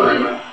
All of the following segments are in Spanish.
Amén.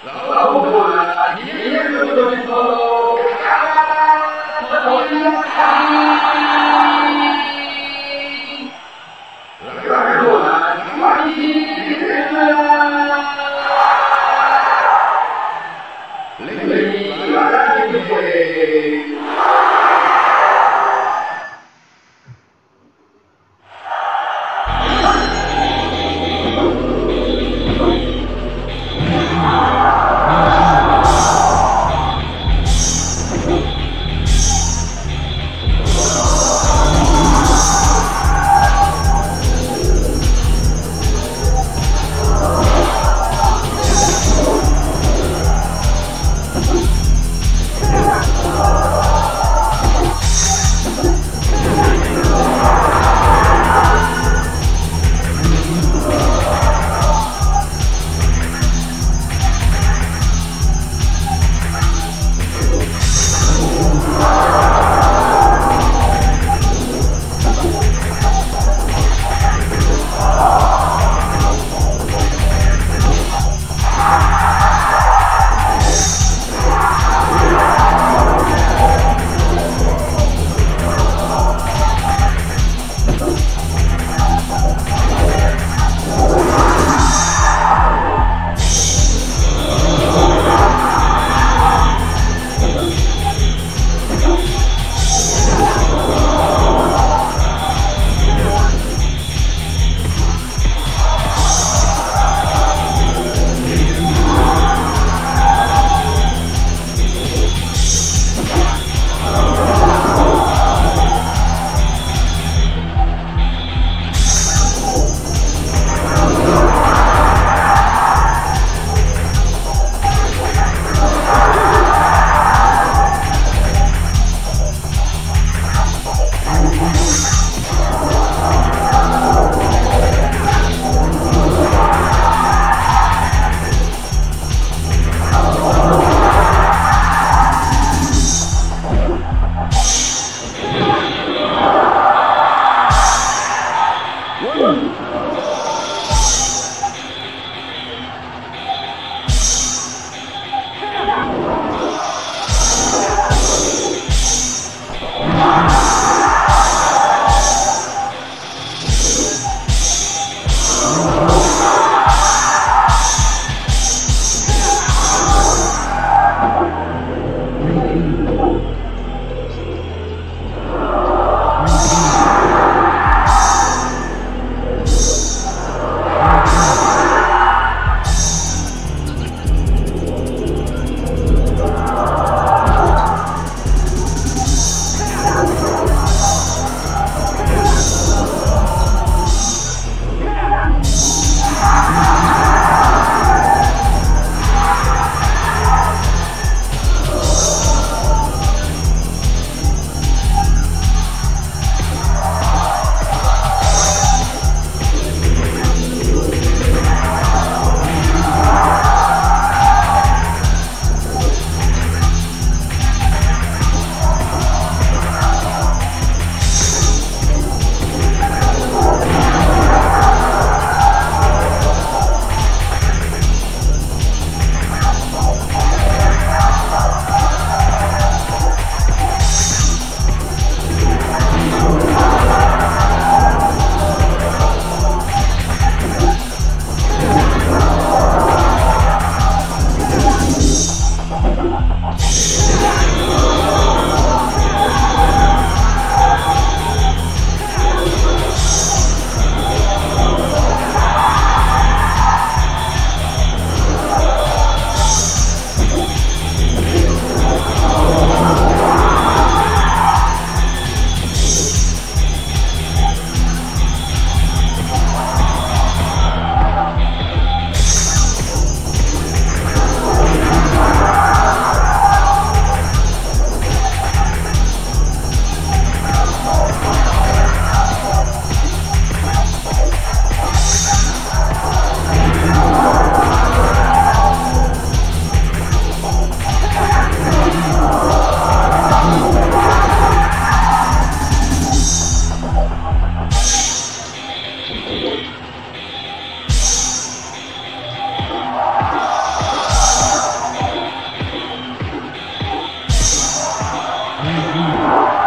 Oh!